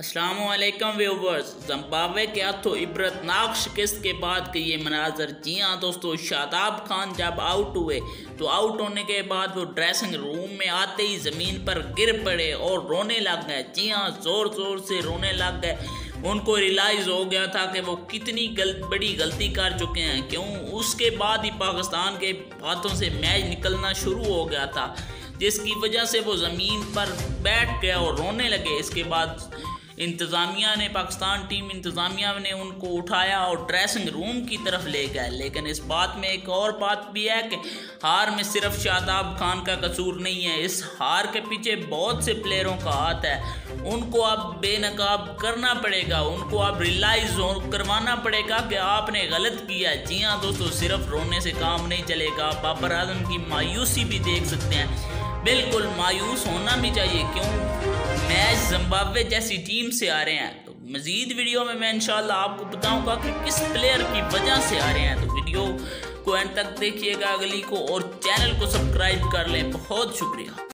Aslam viewers. Zimbabwe के हाथों इबरतनाक शिकस्त के बाद के ये मनाजर जी हाँ दोस्तों शादाब खान जब आउट हुए तो आउट होने के बाद वो ड्रेसिंग रूम में आते ही ज़मीन पर गिर पड़े और रोने लग गए। जी हाँ ज़ोर ज़ोर से रोने लग गए। उनको रियलाइज़ हो गया था कि वो कितनी गल, बड़ी गलती कर चुके हैं। क्यों? उसके बाद ही पाकिस्तान के हाथों से मैच निकलना शुरू हो गया था जिसकी वजह से वो ज़मीन पर बैठ गया और रोने लगे। इसके बाद इंतज़ामिया ने, पाकिस्तान टीम इंतज़ामिया ने उनको उठाया और ड्रेसिंग रूम की तरफ़ ले गए। लेकिन इस बात में एक और बात भी है कि हार में सिर्फ़ शादाब खान का कसूर नहीं है, इस हार के पीछे बहुत से प्लेयरों का हाथ है। उनको अब बेनकाब करना पड़ेगा, उनको अब रियलाइज़ करवाना पड़ेगा कि आपने गलत किया। जी हाँ दोस्तों, सिर्फ़ रोने से काम नहीं चलेगा। बाबर आज़म की मायूसी भी देख सकते हैं। बिल्कुल मायूस होना भी चाहिए, क्यों? मैच जम्बावे जैसी टीम से आ रहे हैं। तो मज़ीद वीडियो में मैं इंशाल्लाह आपको बताऊँगा कि किस प्लेयर की वजह से आ रहे हैं। तो वीडियो को एंड तक देखिएगा, अगली को और चैनल को सब्सक्राइब कर लें। बहुत शुक्रिया।